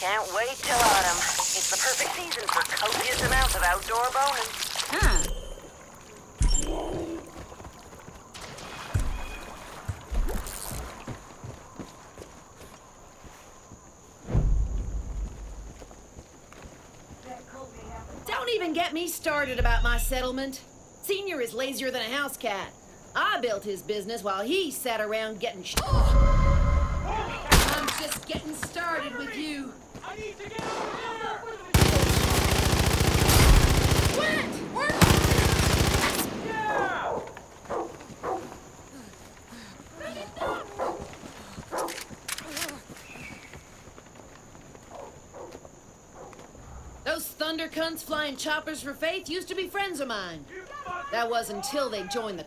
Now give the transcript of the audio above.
Can't wait till autumn. It's the perfect season for copious amounts of outdoor boning. Huh. Don't even get me started about my settlement. Senior is lazier than a house cat. I built his business while he sat around getting sh- I'm just getting started with you. Thunder cunts flying choppers for faith used to be friends of mine. That was until they joined the